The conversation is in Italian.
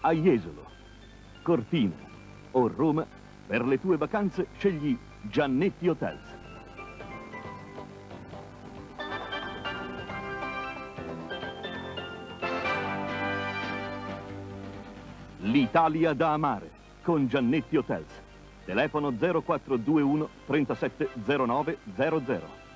a Jesolo, Cortina o Roma, per le tue vacanze scegli Giannetti Hotels. L'Italia da amare con Giannetti Hotels. Telefono 0421 370900.